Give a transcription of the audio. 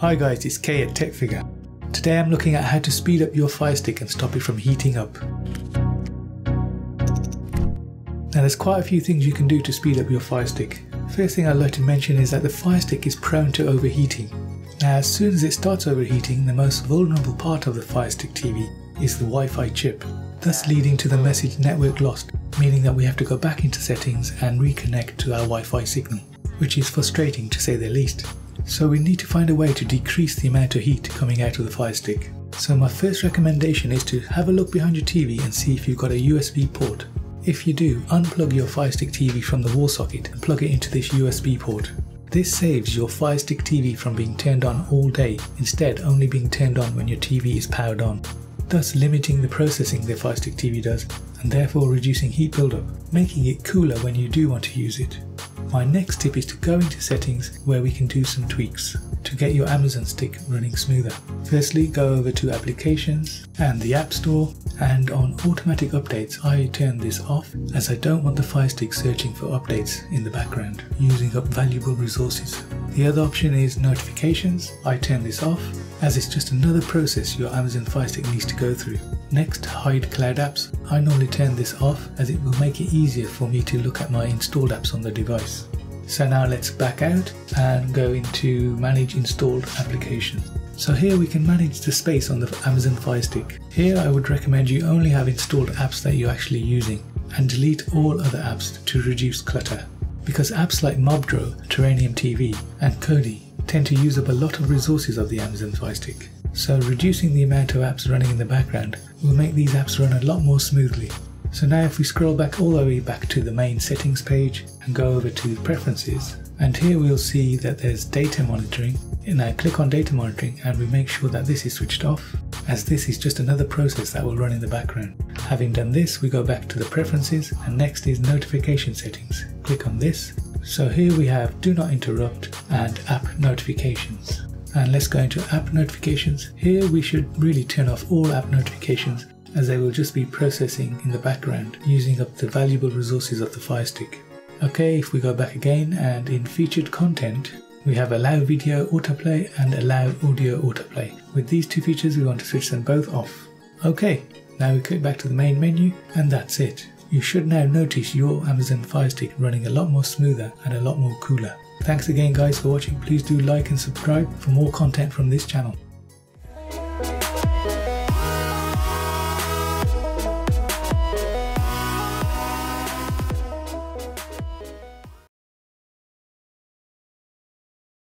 Hi guys, it's Kay at TechFigure. Today I'm looking at how to speed up your Fire Stick and stop it from heating up. Now there's quite a few things you can do to speed up your Fire Stick. First thing I'd like to mention is that the Fire Stick is prone to overheating. Now as soon as it starts overheating, the most vulnerable part of the Fire Stick TV is the Wi-Fi chip, thus leading to the message network lost, meaning that we have to go back into settings and reconnect to our Wi-Fi signal, which is frustrating to say the least. So we need to find a way to decrease the amount of heat coming out of the Fire Stick. So my first recommendation is to have a look behind your TV and see if you've got a USB port. If you do, unplug your Fire Stick TV from the wall socket and plug it into this USB port. This saves your Fire Stick TV from being turned on all day, instead only being turned on when your TV is powered on, thus limiting the processing the Fire Stick TV does and therefore reducing heat buildup, making it cooler when you do want to use it. My next tip is to go into settings where we can do some tweaks to get your Amazon stick running smoother. Firstly, go over to applications and the App Store and on automatic updates I turn this off as I don't want the Fire Stick searching for updates in the background, using up valuable resources. The other option is notifications. I turn this off as it's just another process your Amazon Fire Stick needs to go through. Next, hide cloud apps. I normally turn this off as it will make it easier for me to look at my installed apps on the device. So now let's back out and go into manage installed application. So here we can manage the space on the Amazon Fire Stick. Here I would recommend you only have installed apps that you're actually using and delete all other apps to reduce clutter. Because apps like Mobdro, Terrarium TV and Kodi tend to use up a lot of resources of the Amazon Fire Stick. So reducing the amount of apps running in the background will make these apps run a lot more smoothly. So now if we scroll back all the way back to the main settings page and go over to preferences, and here we'll see that there's data monitoring. And I click on data monitoring and we make sure that this is switched off as this is just another process that will run in the background. Having done this, we go back to the preferences and next is notification settings. Click on this so here we have do not interrupt and app notifications. And let's go into app notifications. Here we should really turn off all app notifications as they will just be processing in the background using up the valuable resources of the Fire Stick. Okay, if we go back again and in featured content, we have allow video autoplay and allow audio autoplay. With these two features we want to switch them both off. Okay, now we click back to the main menu and that's it you should now notice your Amazon Fire Stick running a lot more smoother and a lot more cooler. Thanks again guys for watching, please do like and subscribe for more content from this channel.